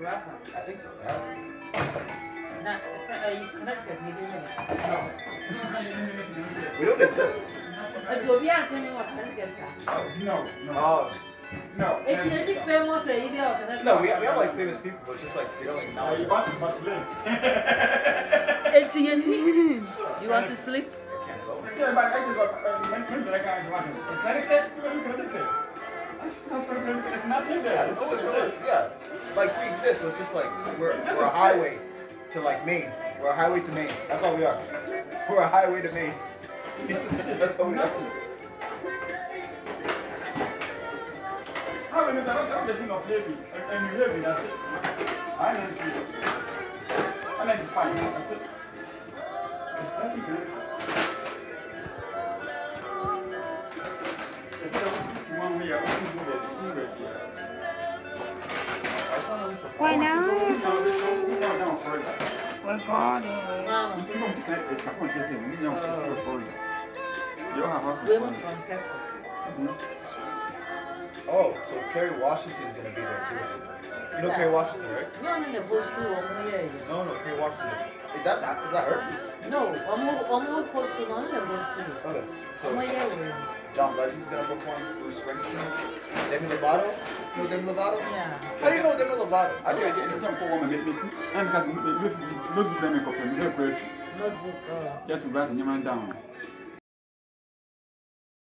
Rapper. I think so. It has to be. Now, uh, you connected, you didn't know. We don't get Uh, do we have any more Connecticut? No, no, Oh, no. It's really famous, uh, you no, we have, we have like famous people, but it's just like they don't Uh, acknowledge you us. want to Barcelona? It's You want to sleep? That's that's yeah. Like we exist, it's just like we're, we're a highway to like Maine. We're a highway to Maine. That's all we are. We're a highway to Maine. That's all we are. Many times I'm thing of Levi and you Levi? That's it. I know it. I like to find. That's it. It's nothing good. We don't take it further. You don't have house. women from Texas. Oh, so Kerry Washington's gonna be there too. You know Kerry Washington, right? No, no, no, um, yeah, yeah. No, no, Kerry Washington. Is that that? Is that her? No, I'm more, I'm more close to one those two. Okay. So yeah, well, John Legend's gonna perform. Bruce Springsteen. Demi Lovato. You know Demi Lovato? yeah. How do you know Demi Lovato? I I never just don't go on and. I'm because we we we don't do them in copy. We don't break. Notebook, uh, Just to write your man down.